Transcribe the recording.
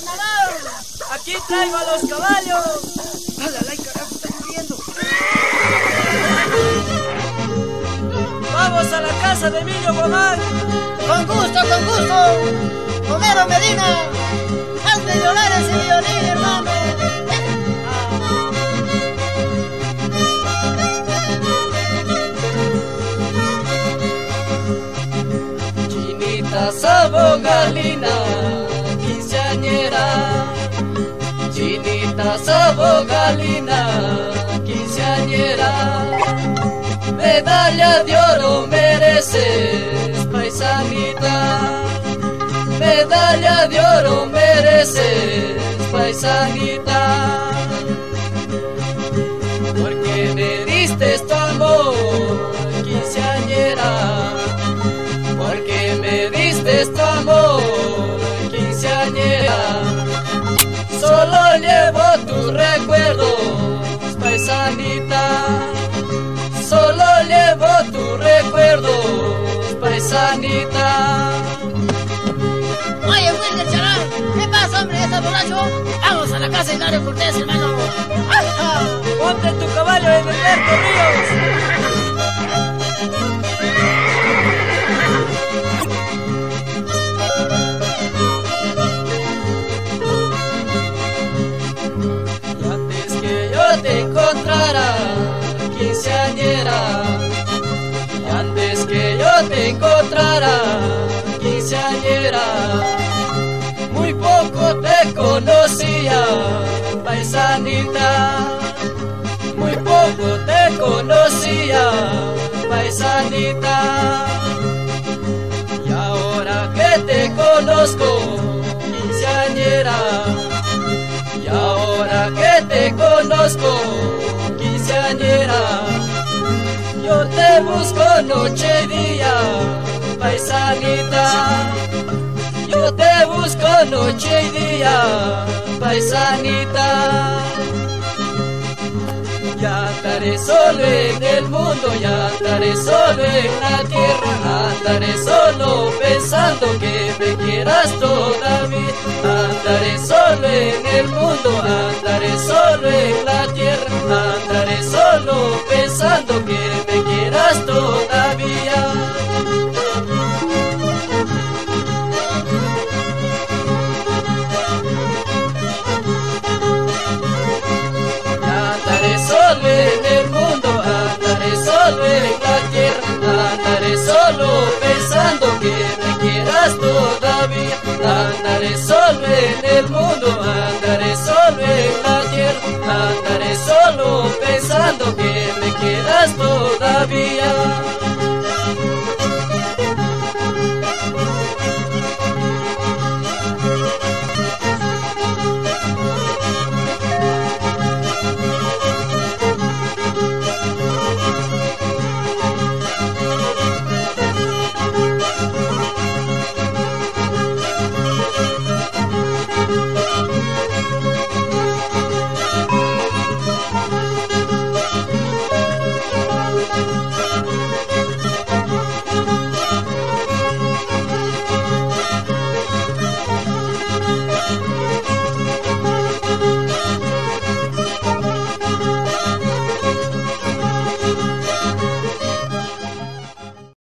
carnaval! Aquí traigo a los caballos. ¡Hala, carajo, está lloviendo! Vamos a la casa de Emilio Guamán. Con gusto, con gusto. Homero Medina. Hazme llorar ese violín, hermano. Chinita sabo galina, quinceañera. Chinita sabo galina, quinceañera. Medalla de oro mereces, paisanita. Medalla de oro mereces, paisanita. Porque me diste tu amor, quinceañera. Porque me diste tu amor, Vamos a la casa de Hilario Cortés, hermano. ¡Ajá! Ponte tu caballo en Alberto Ríos. Y antes que yo te encontrara, quinceañera. Y antes que yo te encontrara, quinceañera. Muy poco te conocía, paisanita. Muy poco te conocía, paisanita. Y ahora que te conozco, quinceañera. Y ahora que te conozco, quinceañera. Yo te busco noche y día, paisanita. Yo te busco noche y día, paisanita. Ya andaré solo en el mundo, ya andaré solo en la tierra, andaré solo pensando que me quieras todavía. Andaré solo en el mundo, andaré solo en la tierra, andaré solo pensando que el mundo, andaré solo en la tierra, andaré solo pensando que me quieras todavía.